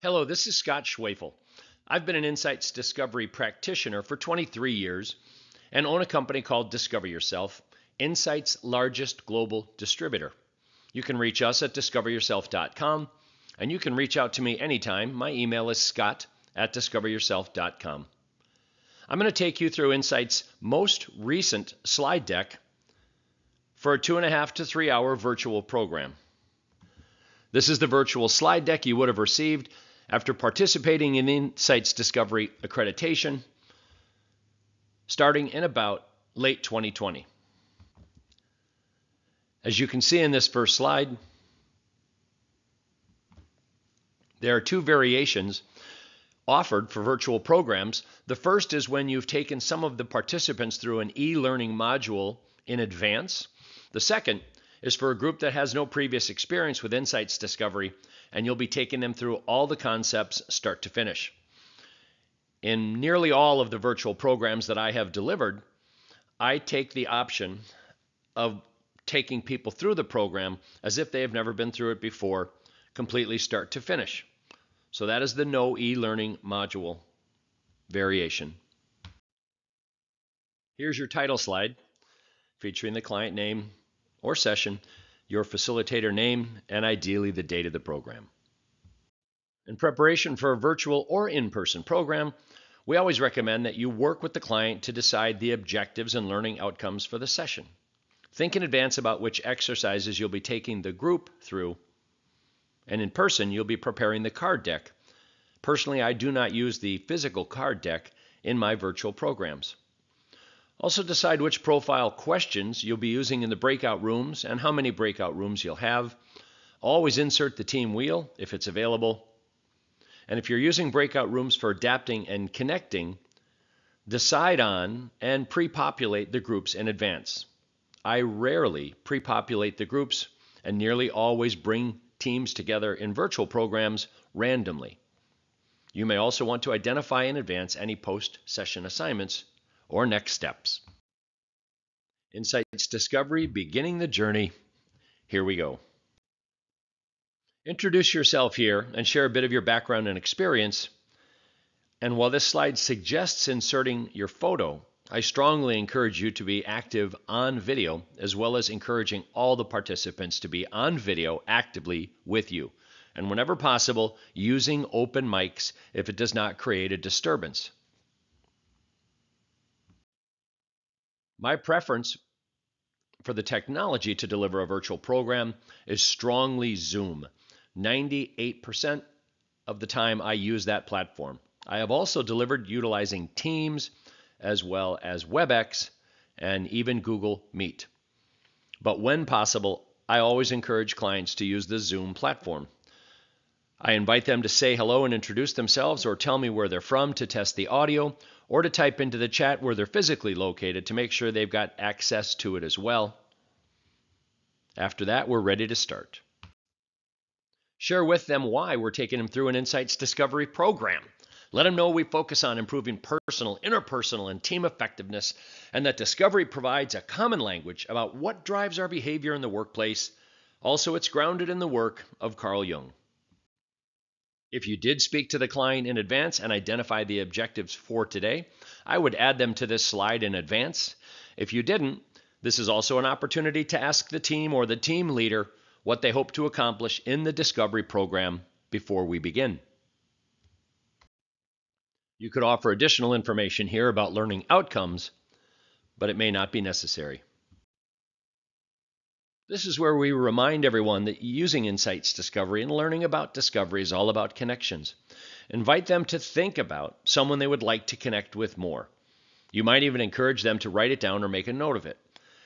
Hello, this is Scott Schwefel. I've been an insights discovery practitioner for 23 years and own a company called Discover Yourself, Insight's largest global distributor. You can reach us at discoveryourself.com and you can reach out to me anytime. My email is scott at discoveryourself.com. I'm going to take you through Insight's most recent slide deck for a two and a half to three hour virtual program. This is the virtual slide deck you would have received after participating in Insights Discovery accreditation starting in about late 2020. As you can see in this first slide, there are two variations offered for virtual programs. The first is when you've taken some of the participants through an e learning module in advance. The second is for a group that has no previous experience with insights discovery, and you'll be taking them through all the concepts start to finish. In nearly all of the virtual programs that I have delivered, I take the option of taking people through the program as if they have never been through it before, completely start to finish. So that is the no e-learning module variation. Here's your title slide featuring the client name, or session, your facilitator name, and ideally the date of the program. In preparation for a virtual or in person program, we always recommend that you work with the client to decide the objectives and learning outcomes for the session. Think in advance about which exercises you'll be taking the group through, and in person, you'll be preparing the card deck. Personally, I do not use the physical card deck in my virtual programs. Also decide which profile questions you'll be using in the breakout rooms and how many breakout rooms you'll have. Always insert the team wheel if it's available. And if you're using breakout rooms for adapting and connecting, decide on and pre-populate the groups in advance. I rarely pre-populate the groups and nearly always bring teams together in virtual programs randomly. You may also want to identify in advance any post-session assignments or next steps. Insights Discovery, beginning the journey. Here we go. Introduce yourself here and share a bit of your background and experience. And while this slide suggests inserting your photo, I strongly encourage you to be active on video, as well as encouraging all the participants to be on video actively with you. And whenever possible, using open mics if it does not create a disturbance. My preference for the technology to deliver a virtual program is strongly Zoom. 98% of the time I use that platform. I have also delivered utilizing Teams as well as WebEx and even Google Meet. But when possible, I always encourage clients to use the Zoom platform. I invite them to say hello and introduce themselves or tell me where they're from to test the audio or to type into the chat where they're physically located to make sure they've got access to it as well. After that, we're ready to start. Share with them why we're taking them through an Insights Discovery program. Let them know we focus on improving personal, interpersonal, and team effectiveness, and that Discovery provides a common language about what drives our behavior in the workplace. Also, it's grounded in the work of Carl Jung. If you did speak to the client in advance and identify the objectives for today, I would add them to this slide in advance. If you didn't, this is also an opportunity to ask the team or the team leader what they hope to accomplish in the discovery program before we begin. You could offer additional information here about learning outcomes, but it may not be necessary. This is where we remind everyone that using Insights Discovery and learning about discovery is all about connections. Invite them to think about someone they would like to connect with more. You might even encourage them to write it down or make a note of it.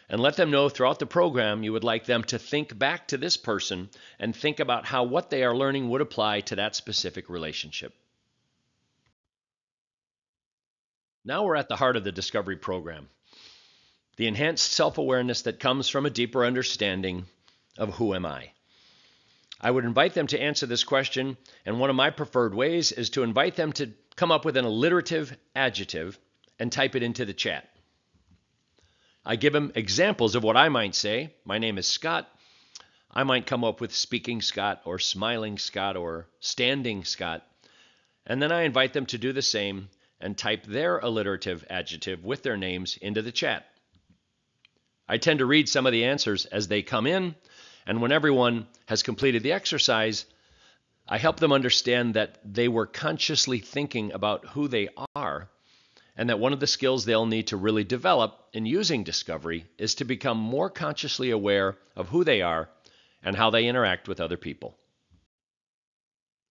And let them know throughout the program you would like them to think back to this person and think about how what they are learning would apply to that specific relationship. Now we're at the heart of the discovery program the enhanced self awareness that comes from a deeper understanding of who am I. I would invite them to answer this question, and one of my preferred ways is to invite them to come up with an alliterative adjective and type it into the chat. I give them examples of what I might say. My name is Scott. I might come up with speaking Scott or smiling Scott or standing Scott. And then I invite them to do the same and type their alliterative adjective with their names into the chat. I tend to read some of the answers as they come in, and when everyone has completed the exercise, I help them understand that they were consciously thinking about who they are, and that one of the skills they'll need to really develop in using discovery is to become more consciously aware of who they are and how they interact with other people.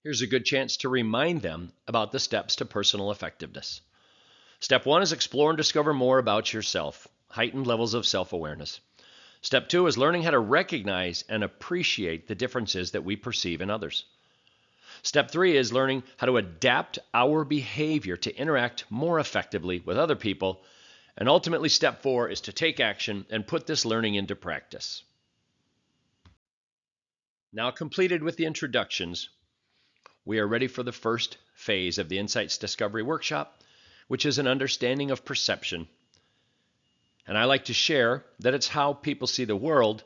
Here's a good chance to remind them about the steps to personal effectiveness. Step one is explore and discover more about yourself, heightened levels of self awareness. Step two is learning how to recognize and appreciate the differences that we perceive in others. Step three is learning how to adapt our behavior to interact more effectively with other people. And ultimately, step four is to take action and put this learning into practice. Now completed with the introductions, we are ready for the first phase of the Insights Discovery Workshop, which is an understanding of perception. And I like to share that it's how people see the world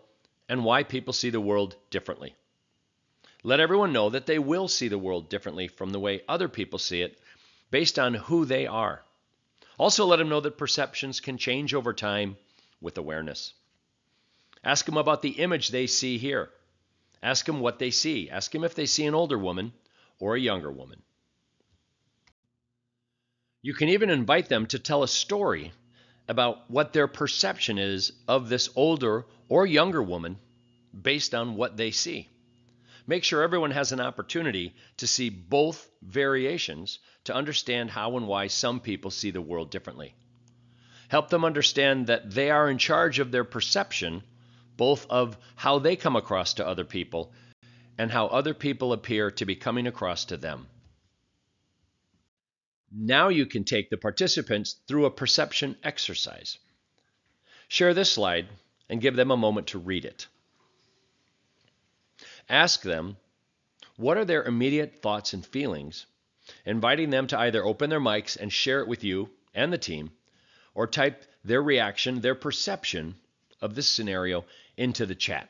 and why people see the world differently. Let everyone know that they will see the world differently from the way other people see it based on who they are. Also, let them know that perceptions can change over time with awareness. Ask them about the image they see here. Ask them what they see. Ask them if they see an older woman or a younger woman. You can even invite them to tell a story about what their perception is of this older or younger woman based on what they see. Make sure everyone has an opportunity to see both variations to understand how and why some people see the world differently. Help them understand that they are in charge of their perception, both of how they come across to other people and how other people appear to be coming across to them. Now you can take the participants through a perception exercise. Share this slide and give them a moment to read it. Ask them what are their immediate thoughts and feelings, inviting them to either open their mics and share it with you and the team, or type their reaction, their perception of this scenario into the chat.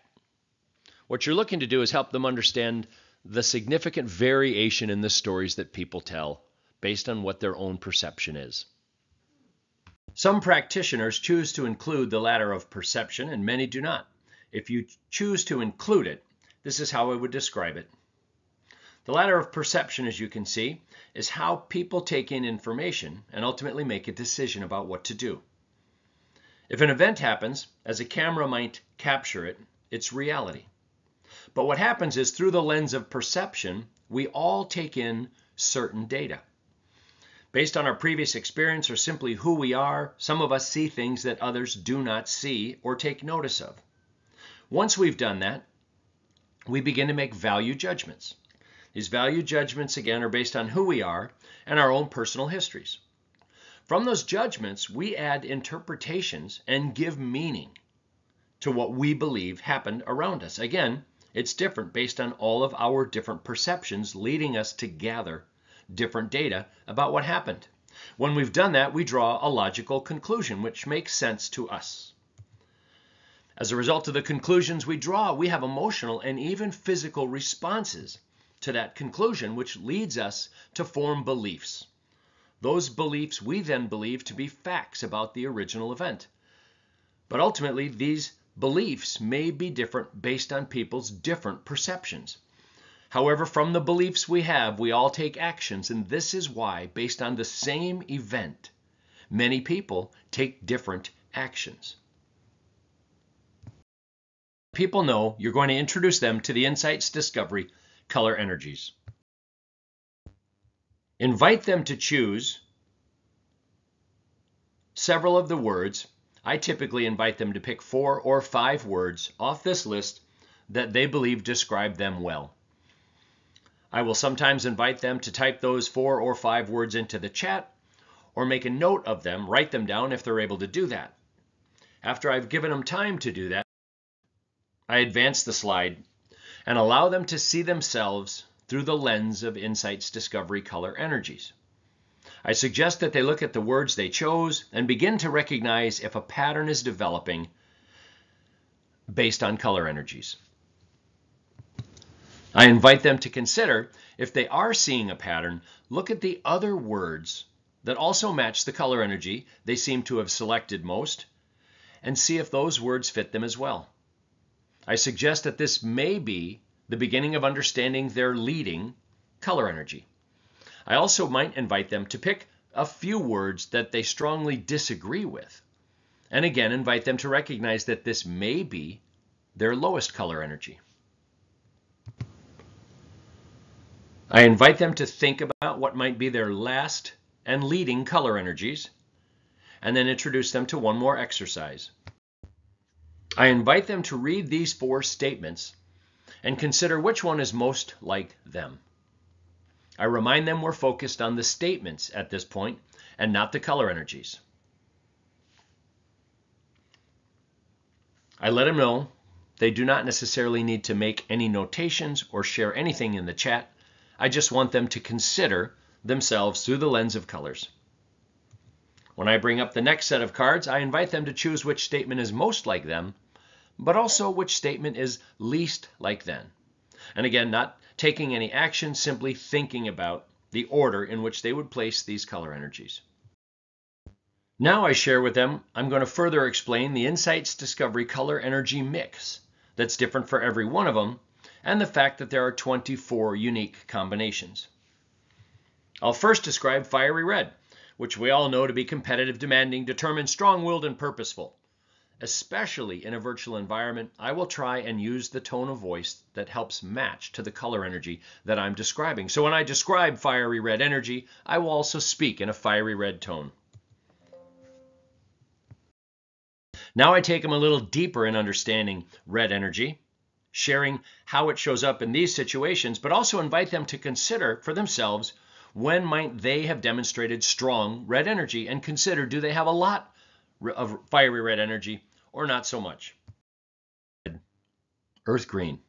What you're looking to do is help them understand the significant variation in the stories that people tell based on what their own perception is. Some practitioners choose to include the ladder of perception and many do not. If you choose to include it, this is how I would describe it. The ladder of perception, as you can see, is how people take in information and ultimately make a decision about what to do. If an event happens, as a camera might capture it, it's reality. But what happens is through the lens of perception, we all take in certain data. Based on our previous experience or simply who we are, some of us see things that others do not see or take notice of. Once we've done that, we begin to make value judgments. These value judgments, again, are based on who we are and our own personal histories. From those judgments, we add interpretations and give meaning to what we believe happened around us. Again, it's different based on all of our different perceptions, leading us to gather different data about what happened. When we've done that, we draw a logical conclusion, which makes sense to us. As a result of the conclusions we draw, we have emotional and even physical responses to that conclusion, which leads us to form beliefs. Those beliefs we then believe to be facts about the original event. But ultimately, these beliefs may be different based on people's different perceptions. However, from the beliefs we have, we all take actions, and this is why, based on the same event, many people take different actions. People know you're going to introduce them to the Insights Discovery color energies. Invite them to choose several of the words I typically invite them to pick four or five words off this list that they believe describe them well. I will sometimes invite them to type those four or five words into the chat or make a note of them, write them down if they're able to do that. After I've given them time to do that, I advance the slide and allow them to see themselves through the lens of Insights Discovery Color Energies. I suggest that they look at the words they chose and begin to recognize if a pattern is developing based on color energies. I invite them to consider if they are seeing a pattern, look at the other words that also match the color energy they seem to have selected most and see if those words fit them as well. I suggest that this may be the beginning of understanding their leading color energy. I also might invite them to pick a few words that they strongly disagree with. And again, invite them to recognize that this may be their lowest color energy. I invite them to think about what might be their last and leading color energies, and then introduce them to one more exercise. I invite them to read these four statements and consider which one is most like them. I remind them we're focused on the statements at this point and not the color energies. I let them know they do not necessarily need to make any notations or share anything in the chat. I just want them to consider themselves through the lens of colors. When I bring up the next set of cards, I invite them to choose which statement is most like them, but also which statement is least like them. And again, not taking any action, simply thinking about the order in which they would place these color energies. Now I share with them, I'm going to further explain the Insights Discovery color energy mix that's different for every one of them, and the fact that there are 24 unique combinations. I'll first describe fiery red, which we all know to be competitive, demanding, determined, strong-willed, and purposeful. Especially in a virtual environment, I will try and use the tone of voice that helps match to the color energy that I'm describing. So when I describe fiery red energy, I will also speak in a fiery red tone. Now I take them a little deeper in understanding red energy, sharing how it shows up in these situations, but also invite them to consider for themselves when might they have demonstrated strong red energy and consider do they have a lot of fiery red energy or not so much. Earth green.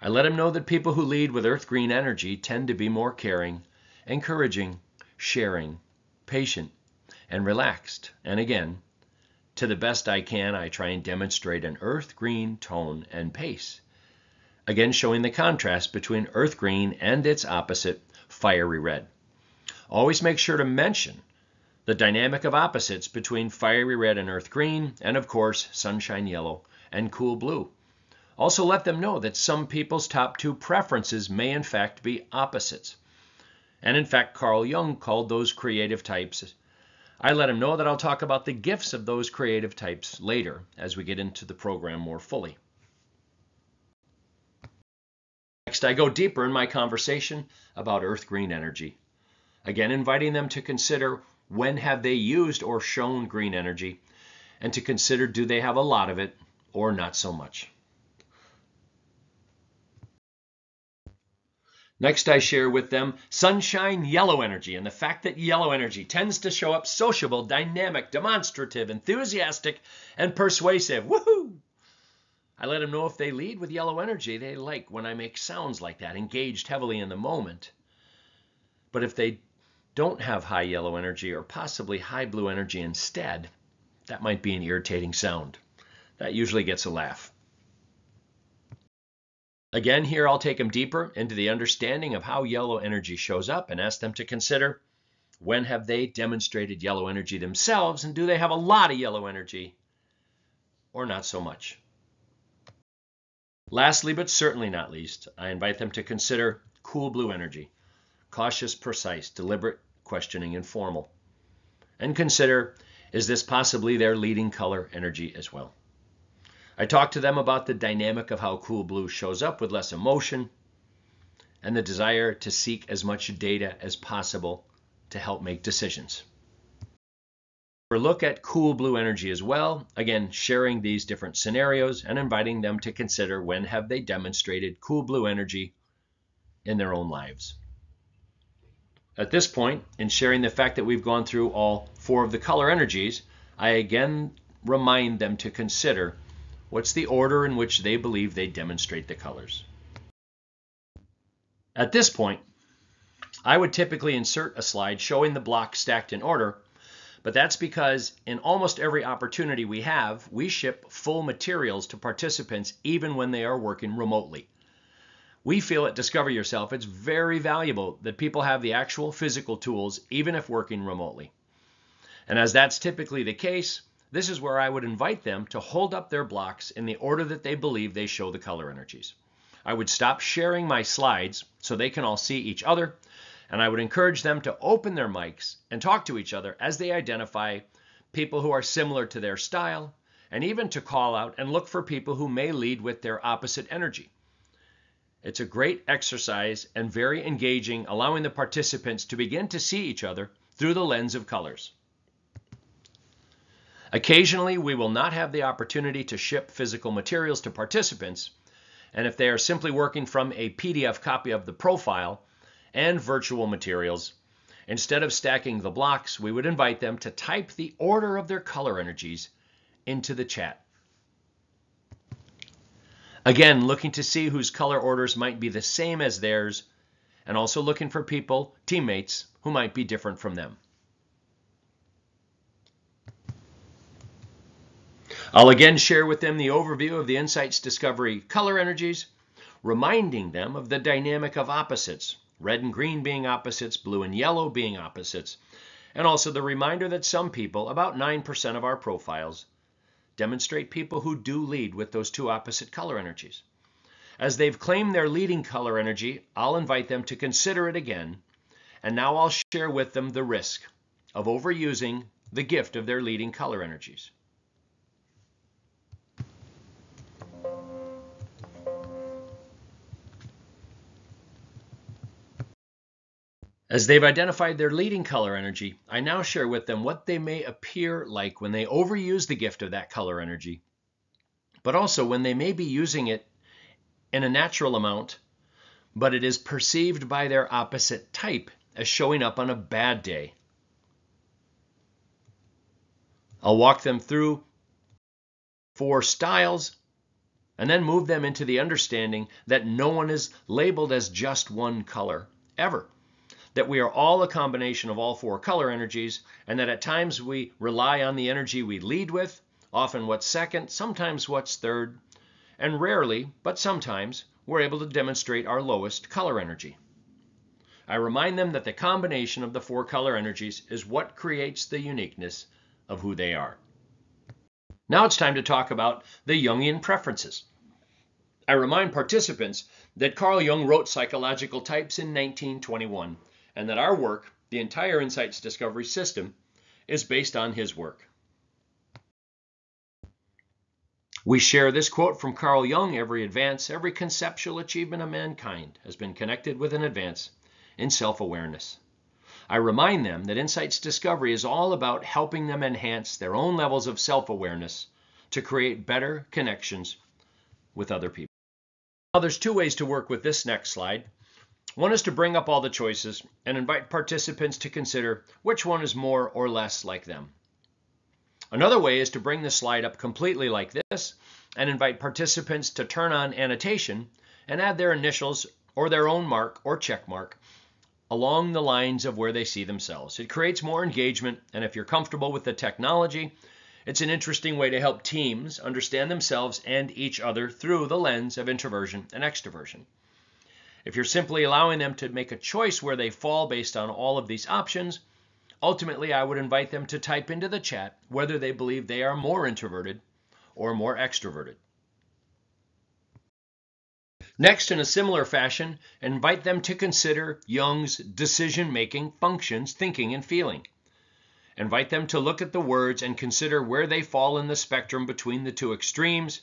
I let them know that people who lead with earth green energy tend to be more caring, encouraging, sharing, patient, and relaxed. And again, to the best I can, I try and demonstrate an earth green tone and pace. Again, showing the contrast between earth green and its opposite, fiery red. Always make sure to mention the dynamic of opposites between fiery red and earth green, and of course, sunshine yellow and cool blue. Also let them know that some people's top two preferences may in fact be opposites. And in fact, Carl Jung called those creative types I let him know that I'll talk about the gifts of those creative types later as we get into the program more fully. Next, I go deeper in my conversation about earth green energy. Again, inviting them to consider when have they used or shown green energy and to consider do they have a lot of it or not so much. Next, I share with them sunshine yellow energy and the fact that yellow energy tends to show up sociable, dynamic, demonstrative, enthusiastic, and persuasive. Woohoo! I let them know if they lead with yellow energy, they like when I make sounds like that, engaged heavily in the moment. But if they don't have high yellow energy or possibly high blue energy instead, that might be an irritating sound. That usually gets a laugh. Again, here I'll take them deeper into the understanding of how yellow energy shows up and ask them to consider when have they demonstrated yellow energy themselves and do they have a lot of yellow energy or not so much. Lastly, but certainly not least, I invite them to consider cool blue energy, cautious, precise, deliberate, questioning, and formal. And consider, is this possibly their leading color energy as well? I talked to them about the dynamic of how Cool Blue shows up with less emotion and the desire to seek as much data as possible to help make decisions. For a look at Cool Blue Energy as well, again, sharing these different scenarios and inviting them to consider when have they demonstrated Cool Blue Energy in their own lives. At this point, in sharing the fact that we've gone through all four of the color energies, I again remind them to consider What's the order in which they believe they demonstrate the colors? At this point, I would typically insert a slide showing the blocks stacked in order, but that's because in almost every opportunity we have, we ship full materials to participants even when they are working remotely. We feel at Discover Yourself it's very valuable that people have the actual physical tools, even if working remotely. And as that's typically the case, this is where I would invite them to hold up their blocks in the order that they believe they show the color energies. I would stop sharing my slides so they can all see each other, and I would encourage them to open their mics and talk to each other as they identify people who are similar to their style, and even to call out and look for people who may lead with their opposite energy. It's a great exercise and very engaging, allowing the participants to begin to see each other through the lens of colors. Occasionally, we will not have the opportunity to ship physical materials to participants, and if they are simply working from a PDF copy of the profile and virtual materials, instead of stacking the blocks, we would invite them to type the order of their color energies into the chat. Again, looking to see whose color orders might be the same as theirs, and also looking for people, teammates, who might be different from them. I'll again share with them the overview of the Insights Discovery color energies, reminding them of the dynamic of opposites, red and green being opposites, blue and yellow being opposites, and also the reminder that some people, about 9% of our profiles, demonstrate people who do lead with those two opposite color energies. As they've claimed their leading color energy, I'll invite them to consider it again, and now I'll share with them the risk of overusing the gift of their leading color energies. As they've identified their leading color energy, I now share with them what they may appear like when they overuse the gift of that color energy, but also when they may be using it in a natural amount, but it is perceived by their opposite type as showing up on a bad day. I'll walk them through four styles and then move them into the understanding that no one is labeled as just one color ever that we are all a combination of all four color energies, and that at times we rely on the energy we lead with, often what's second, sometimes what's third, and rarely, but sometimes, we're able to demonstrate our lowest color energy. I remind them that the combination of the four color energies is what creates the uniqueness of who they are. Now it's time to talk about the Jungian preferences. I remind participants that Carl Jung wrote Psychological Types in 1921 and that our work, the entire Insights Discovery system, is based on his work. We share this quote from Carl Jung every advance, every conceptual achievement of mankind has been connected with an advance in self awareness. I remind them that Insights Discovery is all about helping them enhance their own levels of self awareness to create better connections with other people. Now, there's two ways to work with this next slide. One is to bring up all the choices and invite participants to consider which one is more or less like them. Another way is to bring the slide up completely like this and invite participants to turn on annotation and add their initials or their own mark or check mark along the lines of where they see themselves. It creates more engagement, and if you're comfortable with the technology, it's an interesting way to help teams understand themselves and each other through the lens of introversion and extroversion. If you're simply allowing them to make a choice where they fall based on all of these options, ultimately I would invite them to type into the chat whether they believe they are more introverted or more extroverted. Next, in a similar fashion, invite them to consider Jung's decision making functions, thinking, and feeling. Invite them to look at the words and consider where they fall in the spectrum between the two extremes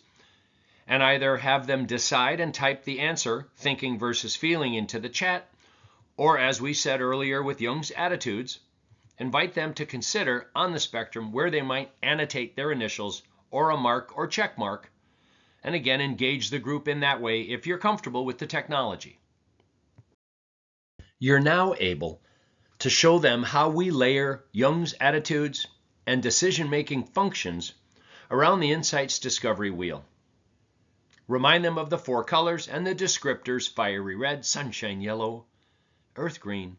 and either have them decide and type the answer, thinking versus feeling, into the chat, or as we said earlier with Jung's attitudes, invite them to consider on the spectrum where they might annotate their initials or a mark or check mark, and again engage the group in that way if you're comfortable with the technology. You're now able to show them how we layer Jung's attitudes and decision making functions around the Insights Discovery Wheel. Remind them of the four colors and the descriptors fiery red, sunshine yellow, earth green,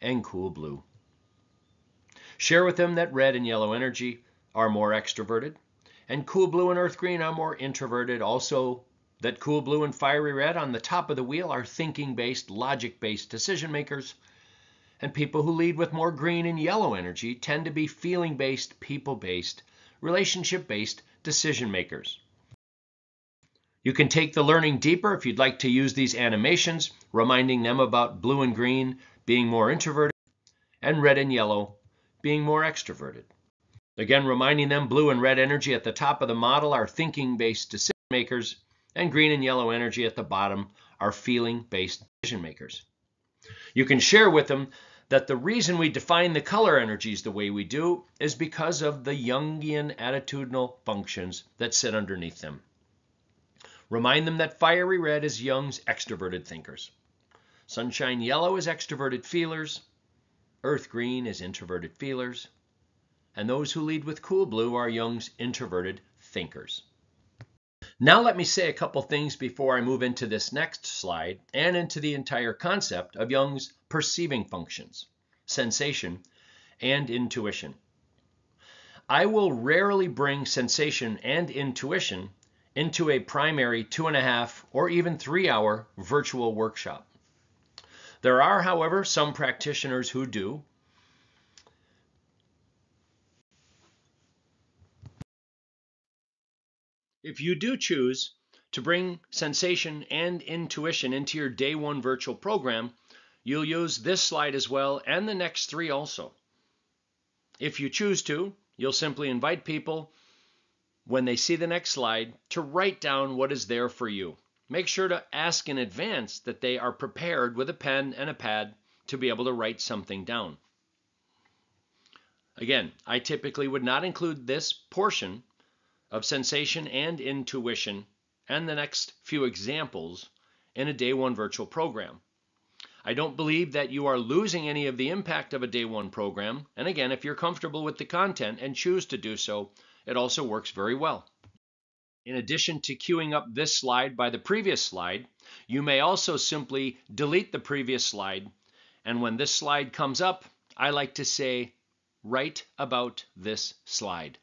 and cool blue. Share with them that red and yellow energy are more extroverted, and cool blue and earth green are more introverted, also that cool blue and fiery red on the top of the wheel are thinking based, logic based decision makers. And people who lead with more green and yellow energy tend to be feeling based, people based, relationship based decision makers. You can take the learning deeper if you'd like to use these animations, reminding them about blue and green being more introverted and red and yellow being more extroverted. Again, reminding them blue and red energy at the top of the model are thinking based decision makers, and green and yellow energy at the bottom are feeling based decision makers. You can share with them that the reason we define the color energies the way we do is because of the Jungian attitudinal functions that sit underneath them. Remind them that fiery red is Jung's extroverted thinkers. Sunshine yellow is extroverted feelers. Earth green is introverted feelers. And those who lead with cool blue are Jung's introverted thinkers. Now let me say a couple things before I move into this next slide and into the entire concept of Jung's perceiving functions, sensation, and intuition. I will rarely bring sensation and intuition into a primary two and a half or even three hour virtual workshop. There are, however, some practitioners who do. If you do choose to bring sensation and intuition into your day one virtual program, you'll use this slide as well and the next three also. If you choose to, you'll simply invite people when they see the next slide to write down what is there for you. Make sure to ask in advance that they are prepared with a pen and a pad to be able to write something down. Again, I typically would not include this portion of sensation and intuition and the next few examples in a day one virtual program. I don't believe that you are losing any of the impact of a day one program. And again, if you're comfortable with the content and choose to do so, it also works very well. In addition to cueing up this slide by the previous slide, you may also simply delete the previous slide. And when this slide comes up, I like to say, write about this slide.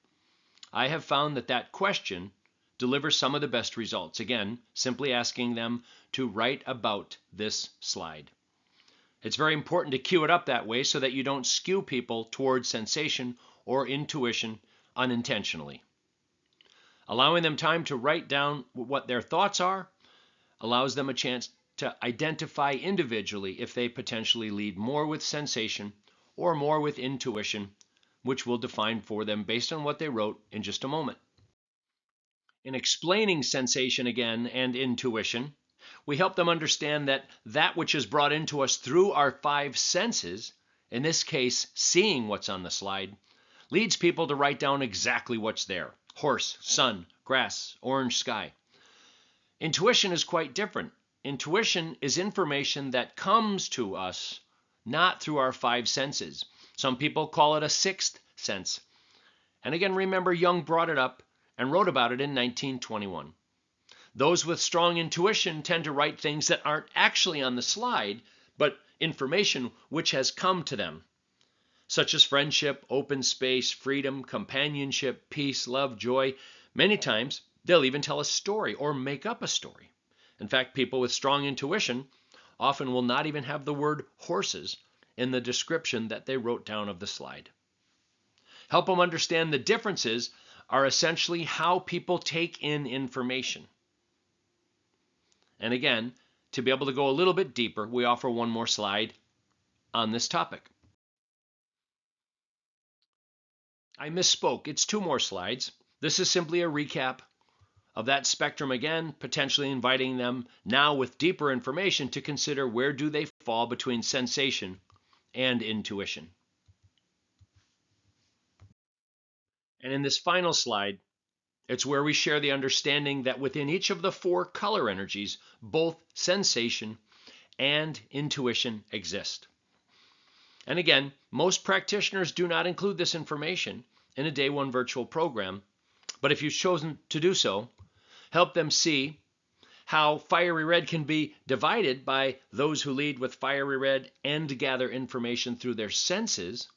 I have found that that question delivers some of the best results. Again, simply asking them to write about this slide. It's very important to cue it up that way so that you don't skew people towards sensation or intuition unintentionally. Allowing them time to write down what their thoughts are allows them a chance to identify individually if they potentially lead more with sensation or more with intuition, which we'll define for them based on what they wrote in just a moment. In explaining sensation again and intuition, we help them understand that that which is brought into us through our five senses, in this case, seeing what's on the slide, leads people to write down exactly what's there horse, sun, grass, orange sky. Intuition is quite different. Intuition is information that comes to us not through our five senses. Some people call it a sixth sense. And again, remember, Jung brought it up and wrote about it in 1921. Those with strong intuition tend to write things that aren't actually on the slide, but information which has come to them such as friendship, open space, freedom, companionship, peace, love, joy. Many times, they'll even tell a story or make up a story. In fact, people with strong intuition often will not even have the word horses in the description that they wrote down of the slide. Help them understand the differences are essentially how people take in information. And again, to be able to go a little bit deeper, we offer one more slide on this topic. I misspoke. It's two more slides. This is simply a recap of that spectrum again, potentially inviting them now with deeper information to consider where do they fall between sensation and intuition. And in this final slide, it's where we share the understanding that within each of the four color energies, both sensation and intuition exist. And again, most practitioners do not include this information in a day one virtual program, but if you've chosen to do so, help them see how fiery red can be divided by those who lead with fiery red and gather information through their senses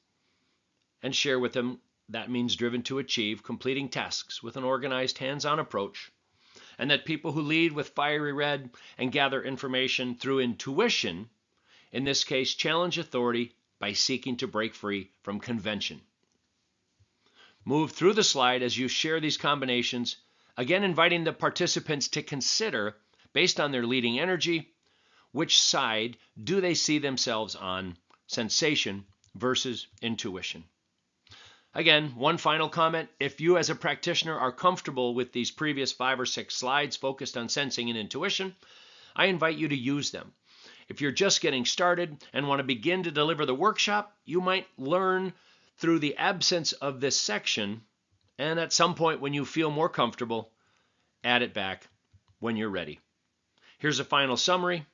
and share with them that means driven to achieve completing tasks with an organized hands on approach. and that people who lead with fiery red and gather information through intuition, in this case, challenge authority by seeking to break free from convention. Move through the slide as you share these combinations, again inviting the participants to consider, based on their leading energy, which side do they see themselves on, sensation versus intuition. Again, one final comment. If you as a practitioner are comfortable with these previous five or six slides focused on sensing and intuition, I invite you to use them. If you're just getting started and want to begin to deliver the workshop, you might learn through the absence of this section, and at some point when you feel more comfortable, add it back when you're ready. Here's a final summary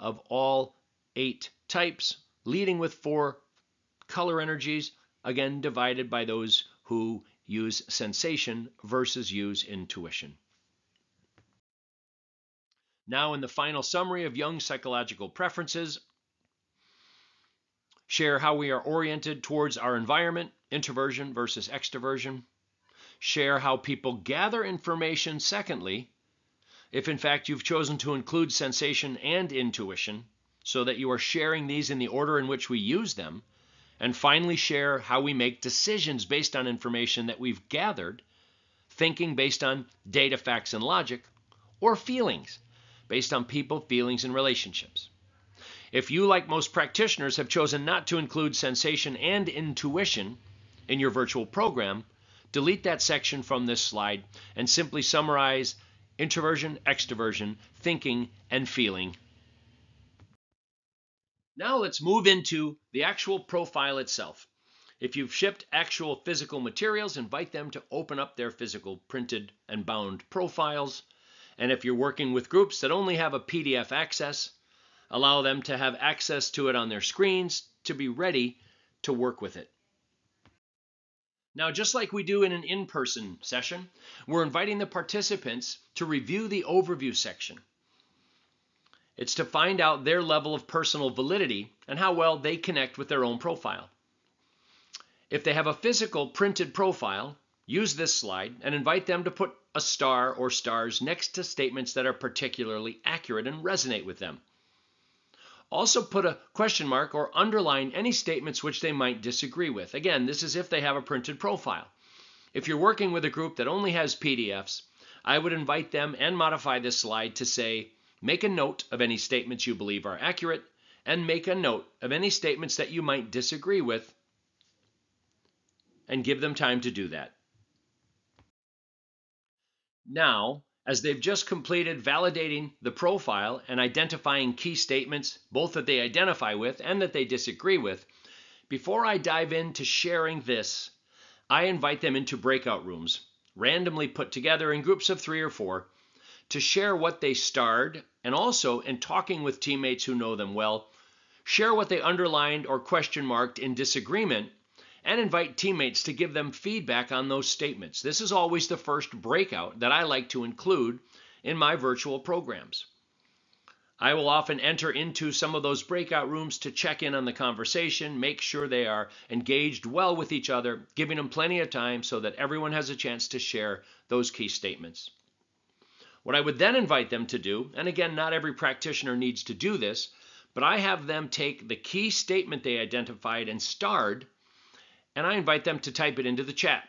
of all eight types, leading with four color energies again divided by those who use sensation versus use intuition. Now, in the final summary of Jung's psychological preferences, share how we are oriented towards our environment, introversion versus extroversion. Share how people gather information, secondly, if in fact you've chosen to include sensation and intuition, so that you are sharing these in the order in which we use them and finally share how we make decisions based on information that we've gathered, thinking based on data, facts, and logic, or feelings based on people, feelings, and relationships. If you, like most practitioners, have chosen not to include sensation and intuition in your virtual program, delete that section from this slide and simply summarize introversion, extroversion, thinking, and feeling now let's move into the actual profile itself. If you've shipped actual physical materials, invite them to open up their physical printed and bound profiles. And if you're working with groups that only have a PDF access, allow them to have access to it on their screens to be ready to work with it. Now, just like we do in an in-person session, we're inviting the participants to review the overview section. It's to find out their level of personal validity and how well they connect with their own profile. If they have a physical printed profile, use this slide and invite them to put a star or stars next to statements that are particularly accurate and resonate with them. Also put a question mark or underline any statements which they might disagree with. Again, this is if they have a printed profile. If you're working with a group that only has PDFs, I would invite them and modify this slide to say, Make a note of any statements you believe are accurate, and make a note of any statements that you might disagree with, and give them time to do that. Now, as they've just completed validating the profile and identifying key statements, both that they identify with and that they disagree with, before I dive into sharing this, I invite them into breakout rooms, randomly put together in groups of three or four, to share what they starred and also in talking with teammates who know them well, share what they underlined or question marked in disagreement and invite teammates to give them feedback on those statements. This is always the first breakout that I like to include in my virtual programs. I will often enter into some of those breakout rooms to check in on the conversation, make sure they are engaged well with each other, giving them plenty of time so that everyone has a chance to share those key statements. What I would then invite them to do, and again, not every practitioner needs to do this, but I have them take the key statement they identified and starred, and I invite them to type it into the chat.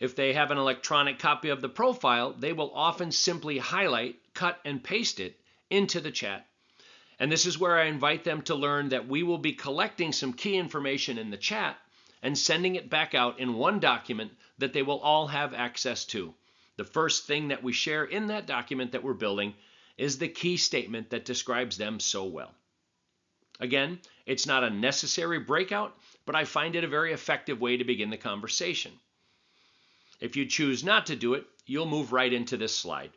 If they have an electronic copy of the profile, they will often simply highlight, cut, and paste it into the chat. And this is where I invite them to learn that we will be collecting some key information in the chat and sending it back out in one document that they will all have access to. The first thing that we share in that document that we're building is the key statement that describes them so well. Again, it's not a necessary breakout, but I find it a very effective way to begin the conversation. If you choose not to do it, you'll move right into this slide.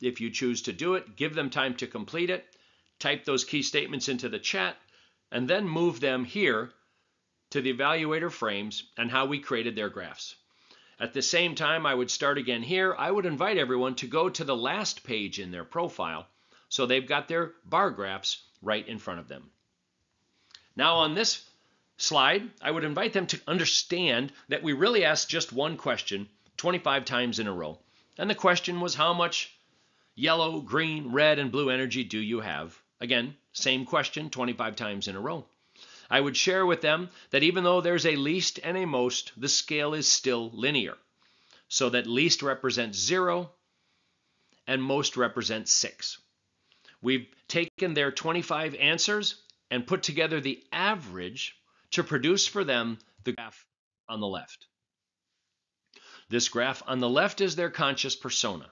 If you choose to do it, give them time to complete it, type those key statements into the chat, and then move them here to the evaluator frames and how we created their graphs. At the same time, I would start again here. I would invite everyone to go to the last page in their profile so they've got their bar graphs right in front of them. Now on this slide, I would invite them to understand that we really asked just one question 25 times in a row. And the question was how much yellow, green, red, and blue energy do you have? Again, same question 25 times in a row. I would share with them that even though there's a least and a most, the scale is still linear. So that least represents zero and most represents six. We've taken their 25 answers and put together the average to produce for them the graph on the left. This graph on the left is their conscious persona.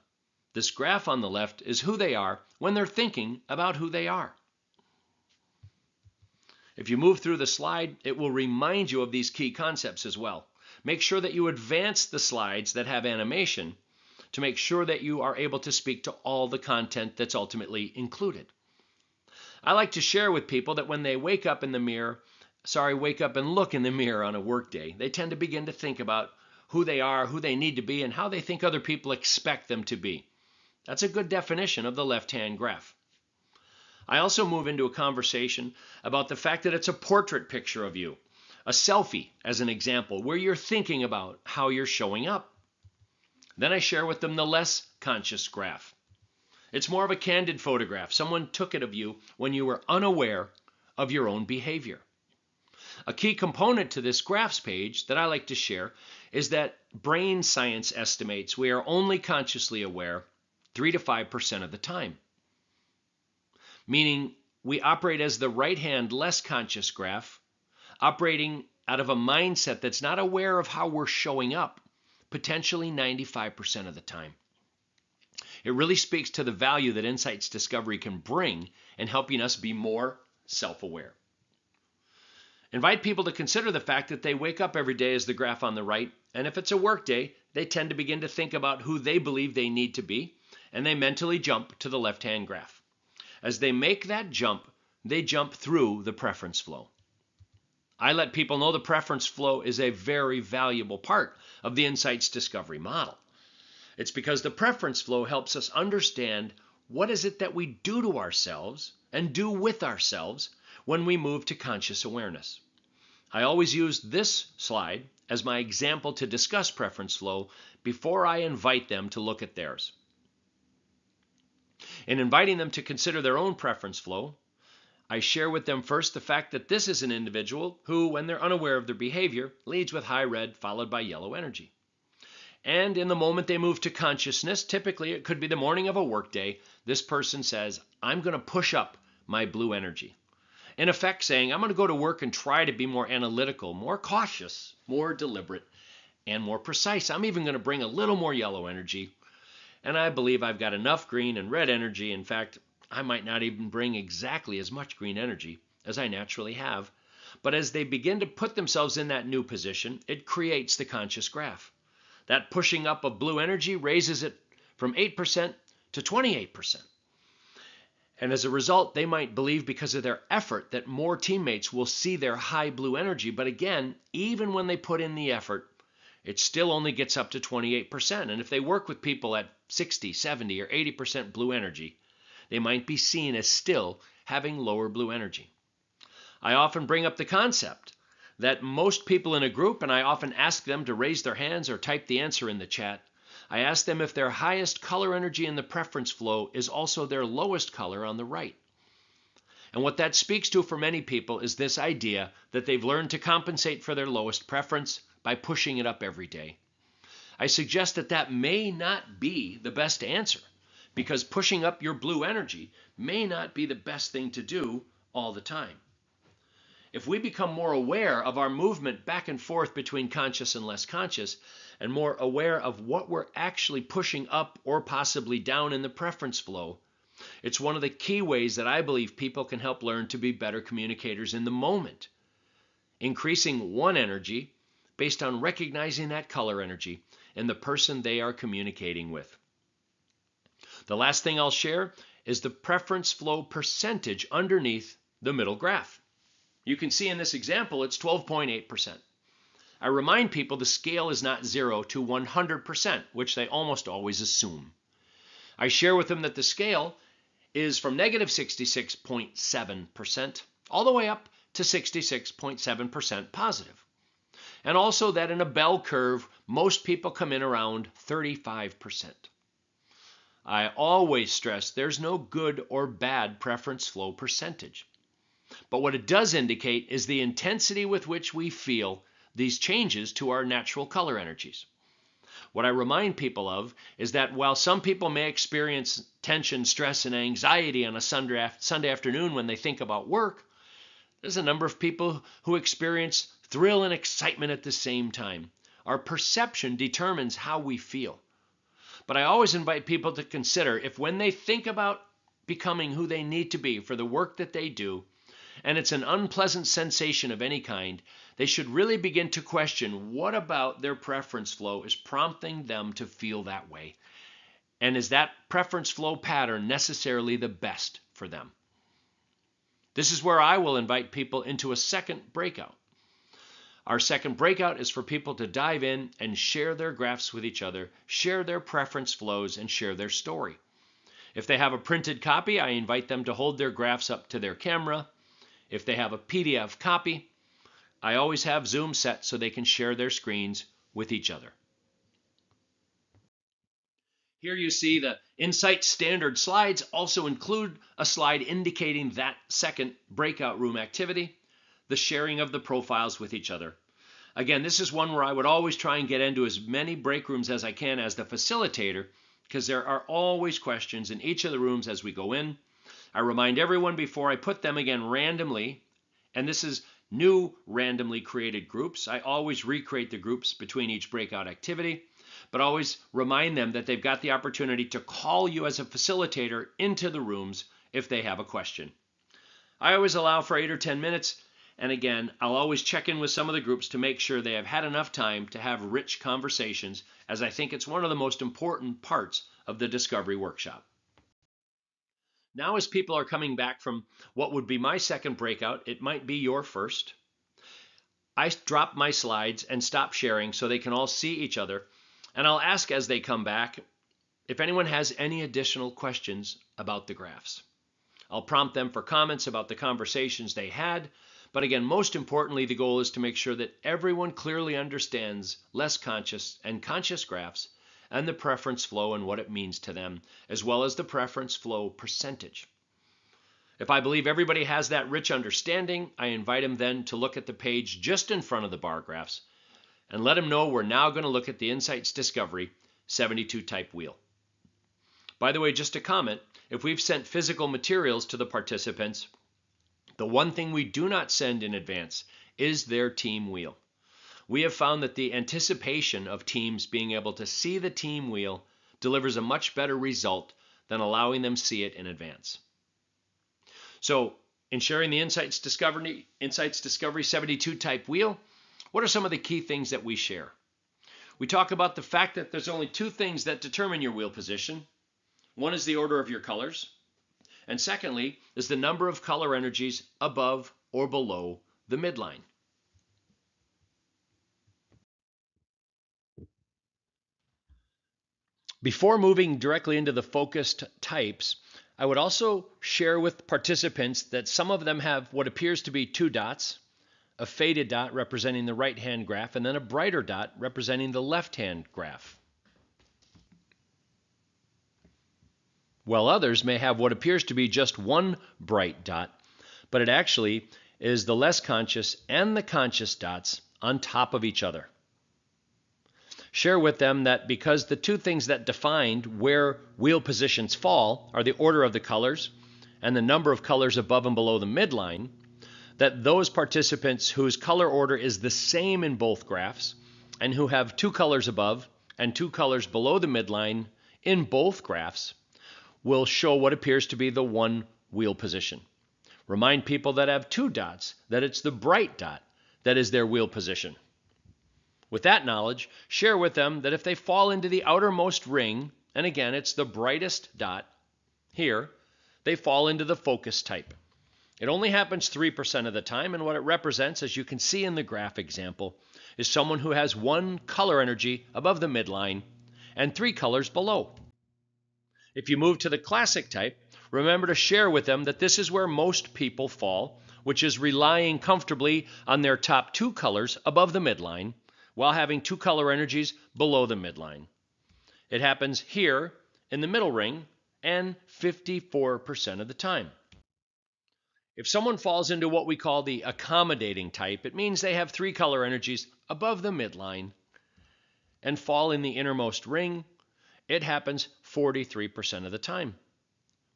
This graph on the left is who they are when they're thinking about who they are. If you move through the slide, it will remind you of these key concepts as well. Make sure that you advance the slides that have animation to make sure that you are able to speak to all the content that's ultimately included. I like to share with people that when they wake up in the mirror, sorry, wake up and look in the mirror on a workday, they tend to begin to think about who they are, who they need to be, and how they think other people expect them to be. That's a good definition of the left hand graph. I also move into a conversation about the fact that it's a portrait picture of you, a selfie as an example, where you're thinking about how you're showing up. Then I share with them the less conscious graph. It's more of a candid photograph. Someone took it of you when you were unaware of your own behavior. A key component to this graphs page that I like to share is that brain science estimates we are only consciously aware 3 to 5% of the time meaning we operate as the right hand less conscious graph, operating out of a mindset that's not aware of how we're showing up, potentially 95% of the time. It really speaks to the value that Insights Discovery can bring in helping us be more self aware. Invite people to consider the fact that they wake up every day as the graph on the right, and if it's a work day, they tend to begin to think about who they believe they need to be, and they mentally jump to the left hand graph. As they make that jump, they jump through the preference flow. I let people know the preference flow is a very valuable part of the insights discovery model. It's because the preference flow helps us understand what is it that we do to ourselves and do with ourselves when we move to conscious awareness. I always use this slide as my example to discuss preference flow before I invite them to look at theirs. In inviting them to consider their own preference flow, I share with them first the fact that this is an individual who, when they're unaware of their behavior, leads with high red followed by yellow energy. And in the moment they move to consciousness, typically it could be the morning of a workday, this person says, I'm going to push up my blue energy. In effect, saying, I'm going to go to work and try to be more analytical, more cautious, more deliberate, and more precise. I'm even going to bring a little more yellow energy and I believe I've got enough green and red energy. In fact, I might not even bring exactly as much green energy as I naturally have. But as they begin to put themselves in that new position, it creates the conscious graph. That pushing up of blue energy raises it from 8% to 28%. And as a result, they might believe because of their effort that more teammates will see their high blue energy. But again, even when they put in the effort, it still only gets up to 28%. And if they work with people at 60, 70, or 80% blue energy, they might be seen as still having lower blue energy. I often bring up the concept that most people in a group, and I often ask them to raise their hands or type the answer in the chat, I ask them if their highest color energy in the preference flow is also their lowest color on the right. And what that speaks to for many people is this idea that they've learned to compensate for their lowest preference by pushing it up every day. I suggest that that may not be the best answer because pushing up your blue energy may not be the best thing to do all the time. If we become more aware of our movement back and forth between conscious and less conscious, and more aware of what we're actually pushing up or possibly down in the preference flow, it's one of the key ways that I believe people can help learn to be better communicators in the moment. Increasing one energy based on recognizing that color energy in the person they are communicating with. The last thing I'll share is the preference flow percentage underneath the middle graph. You can see in this example it's 12.8%. I remind people the scale is not 0 to 100%, which they almost always assume. I share with them that the scale is from negative 66.7% all the way up to 66.7% positive and also that in a bell curve, most people come in around 35%. I always stress there's no good or bad preference flow percentage. But what it does indicate is the intensity with which we feel these changes to our natural color energies. What I remind people of is that while some people may experience tension, stress, and anxiety on a Sunday afternoon when they think about work, there's a number of people who experience thrill and excitement at the same time. Our perception determines how we feel. But I always invite people to consider if when they think about becoming who they need to be for the work that they do, and it's an unpleasant sensation of any kind, they should really begin to question what about their preference flow is prompting them to feel that way. And is that preference flow pattern necessarily the best for them? This is where I will invite people into a second breakout. Our second breakout is for people to dive in and share their graphs with each other, share their preference flows, and share their story. If they have a printed copy, I invite them to hold their graphs up to their camera. If they have a PDF copy, I always have Zoom set so they can share their screens with each other. Here you see the Insight standard slides also include a slide indicating that second breakout room activity the sharing of the profiles with each other. Again, this is one where I would always try and get into as many break rooms as I can as the facilitator because there are always questions in each of the rooms as we go in. I remind everyone before I put them again randomly, and this is new randomly created groups. I always recreate the groups between each breakout activity, but always remind them that they've got the opportunity to call you as a facilitator into the rooms if they have a question. I always allow for eight or 10 minutes and again, I'll always check in with some of the groups to make sure they have had enough time to have rich conversations, as I think it's one of the most important parts of the Discovery Workshop. Now, as people are coming back from what would be my second breakout, it might be your first. I drop my slides and stop sharing so they can all see each other. And I'll ask as they come back if anyone has any additional questions about the graphs. I'll prompt them for comments about the conversations they had but again, most importantly, the goal is to make sure that everyone clearly understands less conscious and conscious graphs and the preference flow and what it means to them, as well as the preference flow percentage. If I believe everybody has that rich understanding, I invite them then to look at the page just in front of the bar graphs and let them know we're now going to look at the Insights Discovery 72 type wheel. By the way, just a comment, if we've sent physical materials to the participants, the one thing we do not send in advance is their team wheel. We have found that the anticipation of teams being able to see the team wheel delivers a much better result than allowing them see it in advance. So, in sharing the Insights Discovery, Insights Discovery 72 type wheel, what are some of the key things that we share? We talk about the fact that there's only two things that determine your wheel position. One is the order of your colors, and secondly, is the number of color energies above or below the midline. Before moving directly into the focused types, I would also share with participants that some of them have what appears to be two dots, a faded dot representing the right hand graph, and then a brighter dot representing the left hand graph. while others may have what appears to be just one bright dot, but it actually is the less conscious and the conscious dots on top of each other. Share with them that because the two things that defined where wheel positions fall are the order of the colors and the number of colors above and below the midline, that those participants whose color order is the same in both graphs and who have two colors above and two colors below the midline in both graphs will show what appears to be the one wheel position. Remind people that have two dots that it's the bright dot that is their wheel position. With that knowledge, share with them that if they fall into the outermost ring, and again it's the brightest dot here, they fall into the focus type. It only happens 3% of the time, and what it represents, as you can see in the graph example, is someone who has one color energy above the midline and three colors below. If you move to the classic type, remember to share with them that this is where most people fall, which is relying comfortably on their top two colors above the midline while having two color energies below the midline. It happens here in the middle ring and 54% of the time. If someone falls into what we call the accommodating type, it means they have three color energies above the midline and fall in the innermost ring. It happens 43% of the time.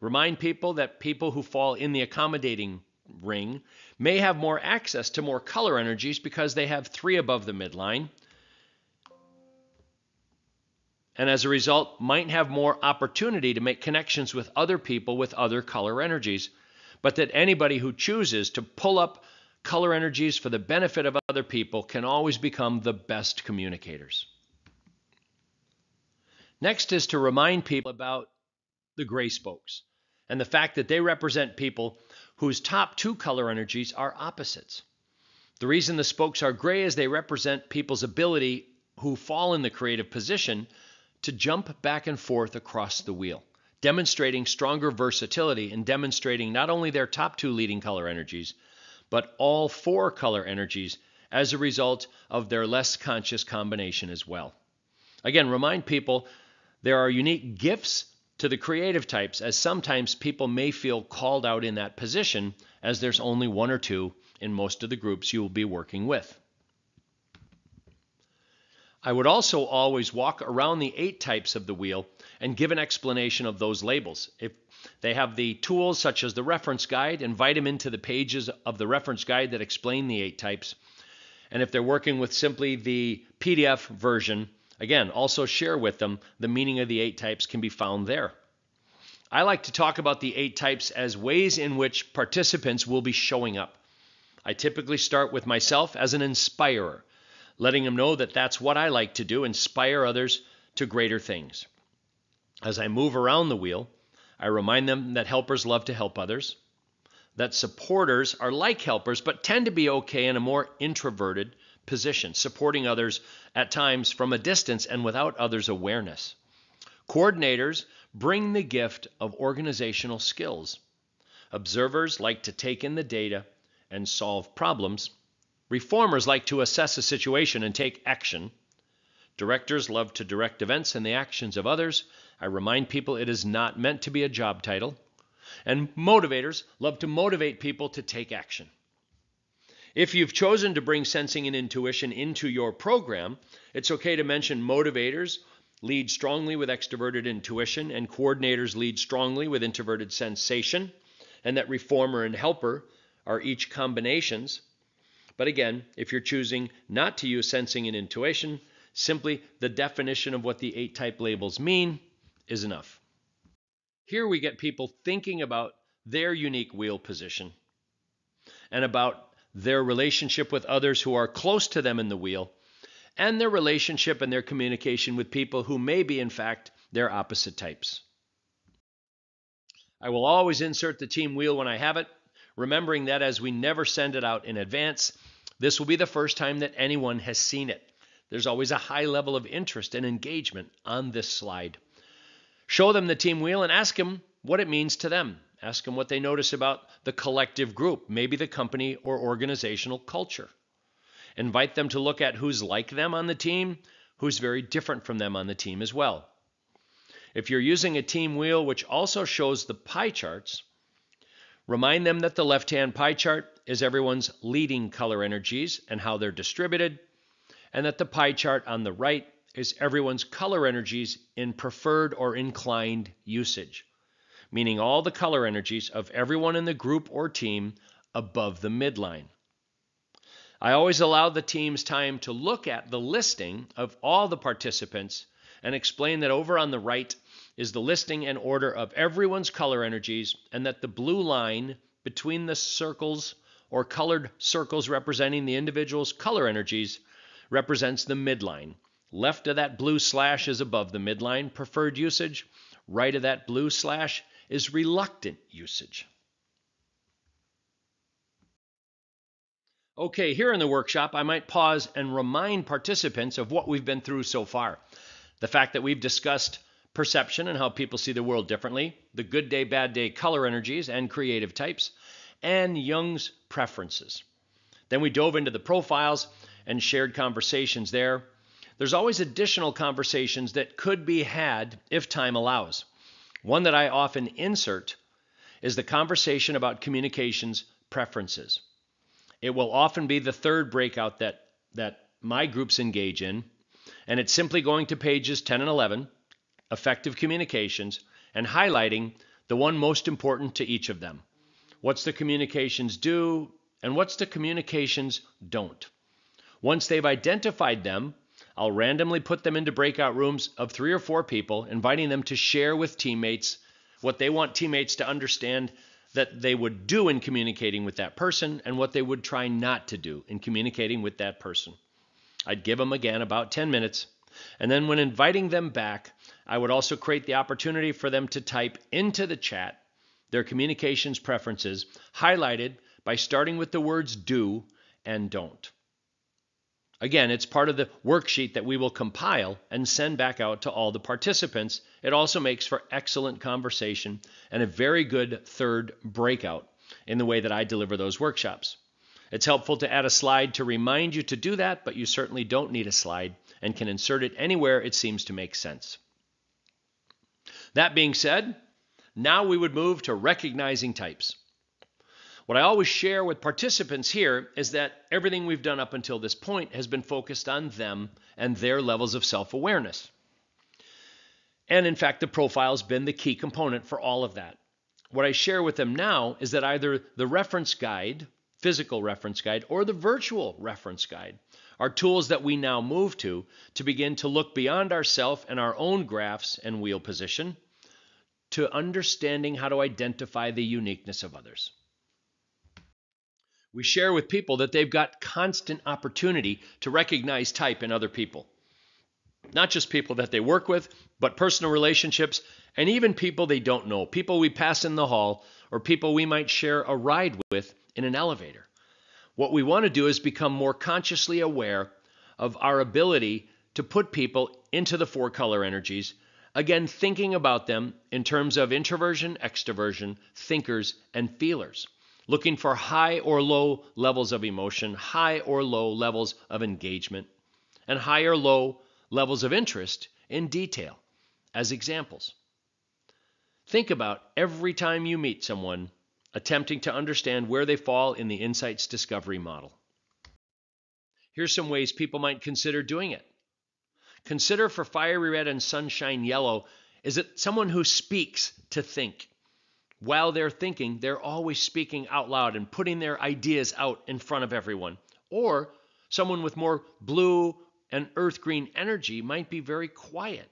Remind people that people who fall in the accommodating ring may have more access to more color energies because they have three above the midline and as a result might have more opportunity to make connections with other people with other color energies, but that anybody who chooses to pull up color energies for the benefit of other people can always become the best communicators. Next is to remind people about the gray spokes and the fact that they represent people whose top two color energies are opposites. The reason the spokes are gray is they represent people's ability who fall in the creative position to jump back and forth across the wheel, demonstrating stronger versatility and demonstrating not only their top two leading color energies, but all four color energies as a result of their less conscious combination as well. Again, remind people there are unique gifts to the creative types, as sometimes people may feel called out in that position, as there's only one or two in most of the groups you will be working with. I would also always walk around the eight types of the wheel and give an explanation of those labels. If they have the tools such as the reference guide, invite them into the pages of the reference guide that explain the eight types. And if they're working with simply the PDF version, again, also share with them the meaning of the eight types can be found there. I like to talk about the eight types as ways in which participants will be showing up. I typically start with myself as an inspirer letting them know that that's what I like to do, inspire others to greater things. As I move around the wheel, I remind them that helpers love to help others, that supporters are like helpers but tend to be okay in a more introverted position, supporting others at times from a distance and without others' awareness. Coordinators bring the gift of organizational skills. Observers like to take in the data and solve problems Reformers like to assess a situation and take action. Directors love to direct events and the actions of others. I remind people it is not meant to be a job title. And motivators love to motivate people to take action. If you've chosen to bring sensing and intuition into your program, it's okay to mention motivators lead strongly with extroverted intuition and coordinators lead strongly with introverted sensation, and that reformer and helper are each combinations but again, if you're choosing not to use sensing and intuition, simply the definition of what the eight type labels mean is enough. Here we get people thinking about their unique wheel position and about their relationship with others who are close to them in the wheel and their relationship and their communication with people who may be, in fact, their opposite types. I will always insert the team wheel when I have it, remembering that as we never send it out in advance, this will be the first time that anyone has seen it. There's always a high level of interest and engagement on this slide. Show them the team wheel and ask them what it means to them. Ask them what they notice about the collective group, maybe the company or organizational culture. Invite them to look at who's like them on the team, who's very different from them on the team as well. If you're using a team wheel which also shows the pie charts, remind them that the left hand pie chart is everyone's leading color energies and how they're distributed, and that the pie chart on the right is everyone's color energies in preferred or inclined usage, meaning all the color energies of everyone in the group or team above the midline. I always allow the teams time to look at the listing of all the participants and explain that over on the right is the listing and order of everyone's color energies, and that the blue line between the circles or colored circles representing the individual's color energies represents the midline. Left of that blue slash is above the midline, preferred usage. Right of that blue slash is reluctant usage. Okay, here in the workshop, I might pause and remind participants of what we've been through so far. The fact that we've discussed perception and how people see the world differently, the good day, bad day color energies and creative types, and Jung's preferences. Then we dove into the profiles and shared conversations there. there's always additional conversations that could be had if time allows. One that I often insert is the conversation about communications preferences. It will often be the third breakout that, that my groups engage in, and it's simply going to pages 10 and 11, effective communications, and highlighting the one most important to each of them. What's the communications do, and what's the communications don't? Once they've identified them, I'll randomly put them into breakout rooms of three or four people, inviting them to share with teammates what they want teammates to understand that they would do in communicating with that person and what they would try not to do in communicating with that person. I'd give them again about 10 minutes. And then when inviting them back, I would also create the opportunity for them to type into the chat their communications preferences, highlighted by starting with the words do and don't. Again, it's part of the worksheet that we will compile and send back out to all the participants. It also makes for excellent conversation and a very good third breakout in the way that I deliver those workshops. It's helpful to add a slide to remind you to do that, but you certainly don't need a slide and can insert it anywhere it seems to make sense. That being said, now we would move to recognizing types. What I always share with participants here is that everything we've done up until this point has been focused on them and their levels of self awareness. And in fact, the profile has been the key component for all of that. What I share with them now is that either the reference guide, physical reference guide, or the virtual reference guide are tools that we now move to to begin to look beyond ourself and our own graphs and wheel position to understanding how to identify the uniqueness of others we share with people that they've got constant opportunity to recognize type in other people. Not just people that they work with, but personal relationships and even people they don't know, people we pass in the hall, or people we might share a ride with in an elevator. What we want to do is become more consciously aware of our ability to put people into the four color energies, again, thinking about them in terms of introversion, extroversion, thinkers, and feelers looking for high or low levels of emotion, high or low levels of engagement, and high or low levels of interest in detail as examples. Think about every time you meet someone attempting to understand where they fall in the insights discovery model. Here's some ways people might consider doing it. Consider for fiery red and sunshine yellow is it someone who speaks to think? While they're thinking, they're always speaking out loud and putting their ideas out in front of everyone. Or someone with more blue and earth green energy might be very quiet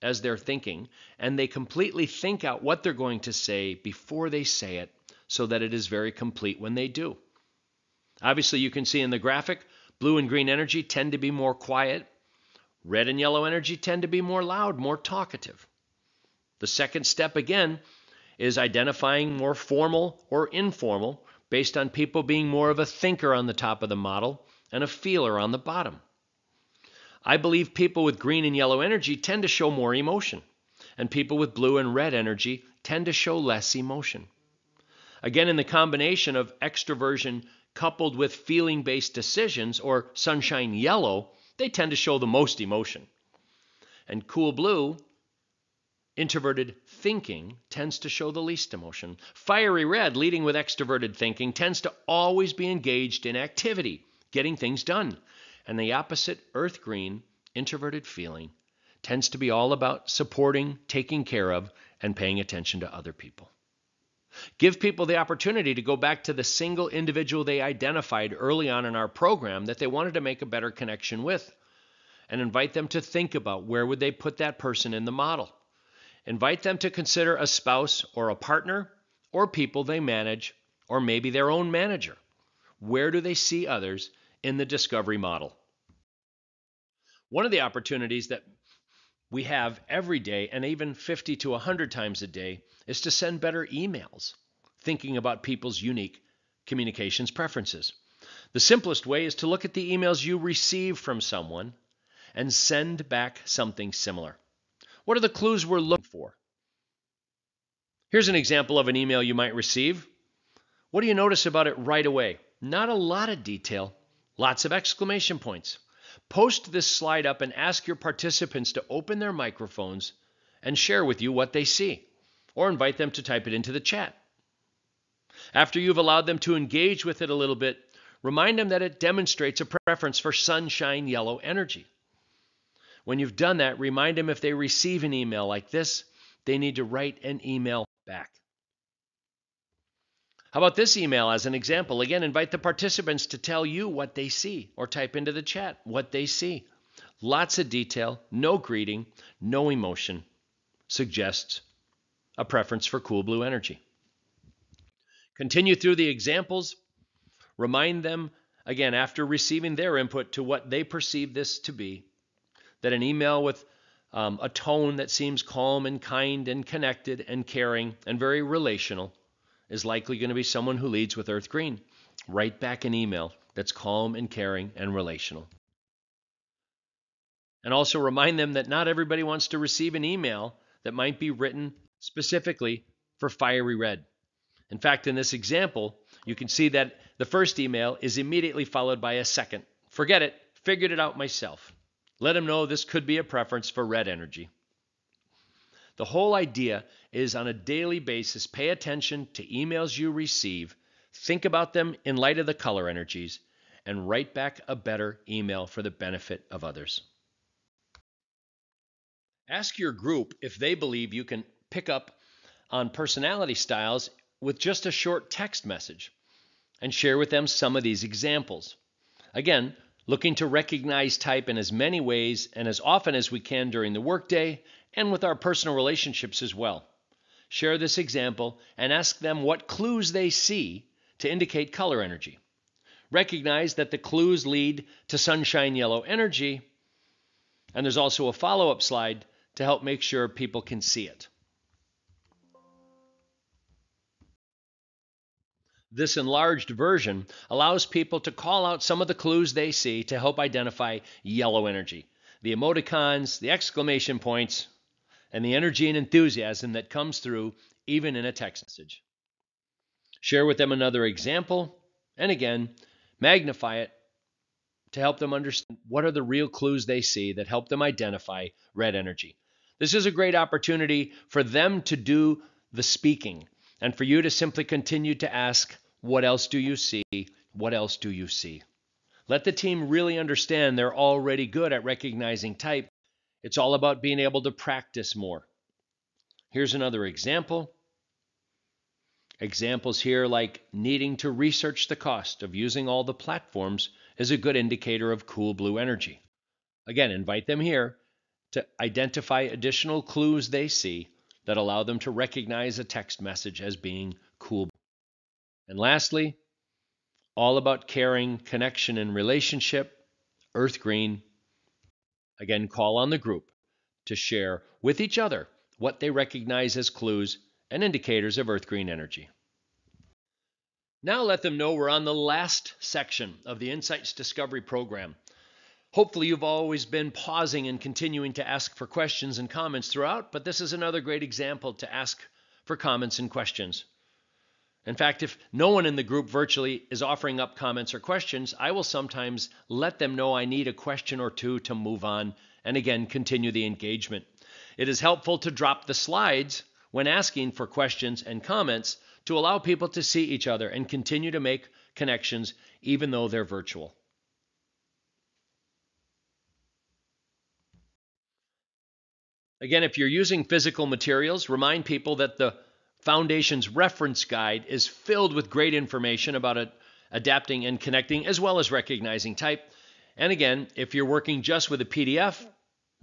as they're thinking, and they completely think out what they're going to say before they say it so that it is very complete when they do. Obviously, you can see in the graphic, blue and green energy tend to be more quiet, red and yellow energy tend to be more loud, more talkative. The second step, again, is identifying more formal or informal based on people being more of a thinker on the top of the model and a feeler on the bottom. I believe people with green and yellow energy tend to show more emotion, and people with blue and red energy tend to show less emotion. Again, in the combination of extroversion coupled with feeling based decisions or sunshine yellow, they tend to show the most emotion. And cool blue Introverted thinking tends to show the least emotion. Fiery red, leading with extroverted thinking, tends to always be engaged in activity, getting things done. And the opposite, earth green, introverted feeling, tends to be all about supporting, taking care of, and paying attention to other people. Give people the opportunity to go back to the single individual they identified early on in our program that they wanted to make a better connection with and invite them to think about where would they put that person in the model. Invite them to consider a spouse or a partner or people they manage or maybe their own manager. Where do they see others in the discovery model? One of the opportunities that we have every day and even 50 to 100 times a day is to send better emails, thinking about people's unique communications preferences. The simplest way is to look at the emails you receive from someone and send back something similar. What are the clues we're looking for? Here's an example of an email you might receive. What do you notice about it right away? Not a lot of detail, lots of exclamation points. Post this slide up and ask your participants to open their microphones and share with you what they see, or invite them to type it into the chat. After you've allowed them to engage with it a little bit, remind them that it demonstrates a preference for sunshine yellow energy. When you've done that, remind them if they receive an email like this, they need to write an email back. How about this email as an example? Again, invite the participants to tell you what they see or type into the chat what they see. Lots of detail, no greeting, no emotion. Suggests a preference for cool blue energy. Continue through the examples. Remind them, again, after receiving their input to what they perceive this to be, that an email with um, a tone that seems calm and kind and connected and caring and very relational is likely going to be someone who leads with Earth Green. Write back an email that's calm and caring and relational. And also remind them that not everybody wants to receive an email that might be written specifically for fiery red. In fact, in this example, you can see that the first email is immediately followed by a second. Forget it, figured it out myself. Let them know this could be a preference for red energy. The whole idea is on a daily basis, pay attention to emails you receive, think about them in light of the color energies, and write back a better email for the benefit of others. Ask your group if they believe you can pick up on personality styles with just a short text message and share with them some of these examples. Again, looking to recognize type in as many ways and as often as we can during the workday and with our personal relationships as well. Share this example and ask them what clues they see to indicate color energy. Recognize that the clues lead to sunshine yellow energy, and there's also a follow up slide to help make sure people can see it. This enlarged version allows people to call out some of the clues they see to help identify yellow energy. The emoticons, the exclamation points, and the energy and enthusiasm that comes through even in a text message. Share with them another example, and again, magnify it to help them understand what are the real clues they see that help them identify red energy. This is a great opportunity for them to do the speaking and for you to simply continue to ask, What else do you see? What else do you see? Let the team really understand they're already good at recognizing type. It's all about being able to practice more. Here's another example. Examples here like needing to research the cost of using all the platforms is a good indicator of cool blue energy. Again, invite them here to identify additional clues they see that allow them to recognize a text message as being. And lastly, all about caring, connection, and relationship, Earth Green. Again, call on the group to share with each other what they recognize as clues and indicators of Earth Green energy. Now let them know we're on the last section of the Insights Discovery program. Hopefully, you've always been pausing and continuing to ask for questions and comments throughout, but this is another great example to ask for comments and questions. In fact, if no one in the group virtually is offering up comments or questions, I will sometimes let them know I need a question or two to move on and again continue the engagement. It is helpful to drop the slides when asking for questions and comments to allow people to see each other and continue to make connections even though they're virtual. Again, if you're using physical materials, remind people that the Foundation's reference guide is filled with great information about adapting and connecting, as well as recognizing type. And again, if you're working just with a PDF,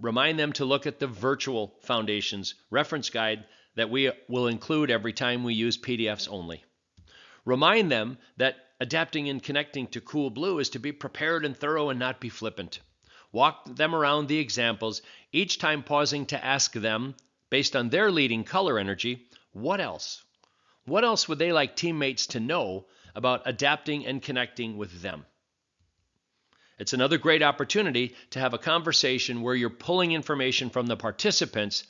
remind them to look at the virtual Foundation's reference guide that we will include every time we use PDFs only. Remind them that adapting and connecting to Cool Blue is to be prepared and thorough and not be flippant. Walk them around the examples, each time pausing to ask them, based on their leading color energy, what else? What else would they like teammates to know about adapting and connecting with them? It's another great opportunity to have a conversation where you're pulling information from the participants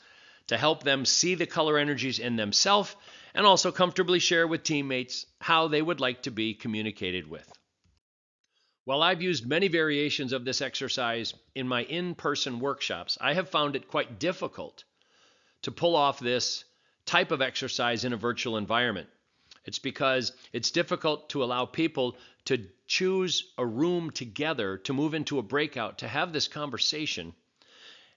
to help them see the color energies in themselves and also comfortably share with teammates how they would like to be communicated with. While I've used many variations of this exercise in my in person workshops, I have found it quite difficult to pull off this type of exercise in a virtual environment. It's because it's difficult to allow people to choose a room together to move into a breakout to have this conversation.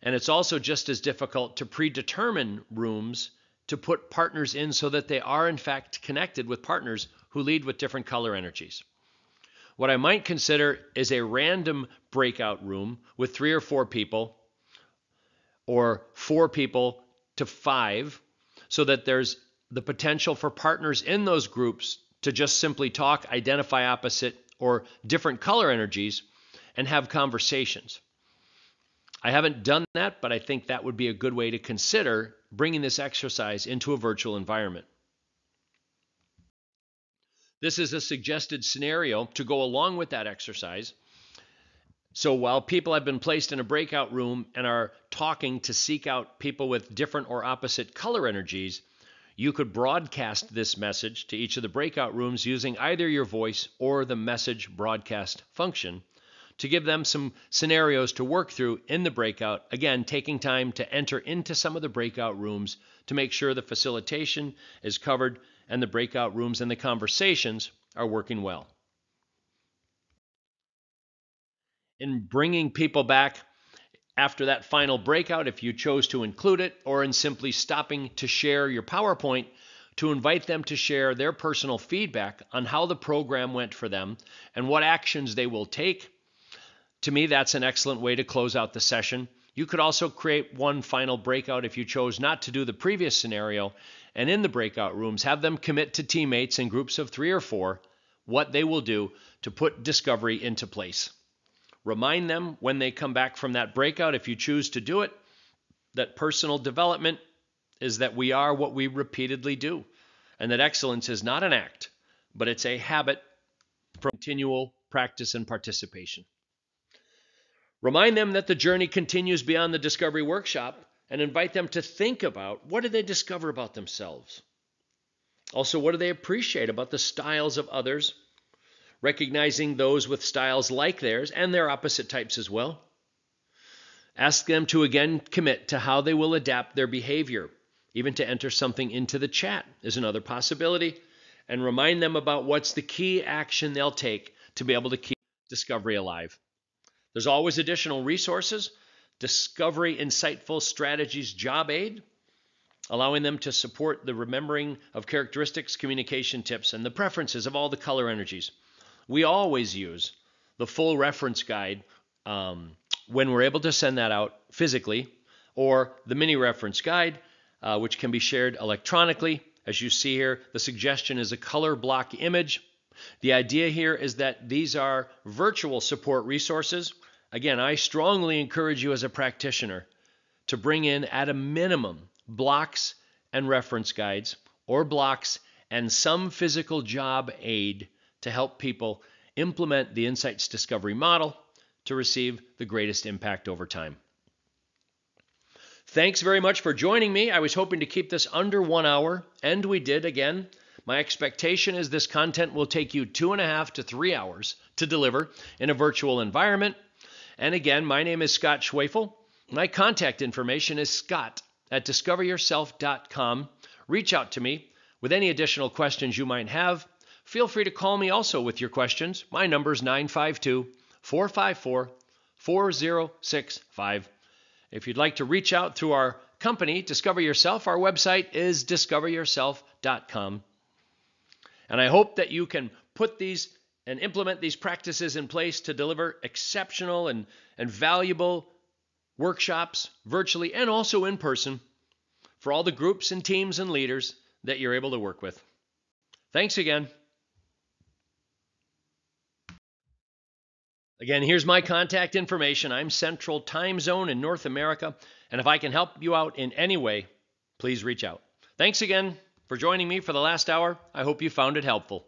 And it's also just as difficult to predetermine rooms to put partners in so that they are, in fact, connected with partners who lead with different color energies. What I might consider is a random breakout room with three or four people, or four people to five, so that there's the potential for partners in those groups to just simply talk, identify opposite or different color energies, and have conversations. I haven't done that, but I think that would be a good way to consider bringing this exercise into a virtual environment. This is a suggested scenario to go along with that exercise. So while people have been placed in a breakout room and are talking to seek out people with different or opposite color energies, you could broadcast this message to each of the breakout rooms using either your voice or the message broadcast function to give them some scenarios to work through in the breakout. Again, taking time to enter into some of the breakout rooms to make sure the facilitation is covered and the breakout rooms and the conversations are working well. In bringing people back after that final breakout, if you chose to include it, or in simply stopping to share your PowerPoint, to invite them to share their personal feedback on how the program went for them and what actions they will take to me, that's an excellent way to close out the session. You could also create one final breakout if you chose not to do the previous scenario, and in the breakout rooms, have them commit to teammates in groups of three or four what they will do to put discovery into place. Remind them when they come back from that breakout, if you choose to do it, that personal development is that we are what we repeatedly do, and that excellence is not an act, but it's a habit from continual practice and participation. Remind them that the journey continues beyond the discovery workshop and invite them to think about what did they discover about themselves? Also, what do they appreciate about the styles of others? Recognizing those with styles like theirs and their opposite types as well. Ask them to again commit to how they will adapt their behavior. Even to enter something into the chat is another possibility. And remind them about what's the key action they'll take to be able to keep discovery alive. There's always additional resources, Discovery Insightful Strategies Job Aid, allowing them to support the remembering of characteristics, communication tips, and the preferences of all the color energies. We always use the full reference guide um, when we're able to send that out physically, or the mini reference guide, uh, which can be shared electronically. As you see here, the suggestion is a color block image the idea here is that these are virtual support resources. Again, I strongly encourage you as a practitioner to bring in, at a minimum, blocks and reference guides, or blocks and some physical job aid to help people implement the insights discovery model to receive the greatest impact over time. Thanks very much for joining me. I was hoping to keep this under one hour, and we did again. My expectation is this content will take you two and a half to three hours to deliver in a virtual environment. And again, my name is Scott Schwefel. My contact information is scott at discoveryourself.com. Reach out to me with any additional questions you might have. Feel free to call me also with your questions. My number is 952 454 4065. If you'd like to reach out through our company, Discover Yourself, our website is discoveryourself.com. And I hope that you can put these and implement these practices in place to deliver exceptional and, and valuable workshops virtually and also in person for all the groups and teams and leaders that you're able to work with. Thanks again. Again, here's my contact information. I'm Central Time Zone in North America, and if I can help you out in any way, please reach out. Thanks again for joining me for the last hour. I hope you found it helpful.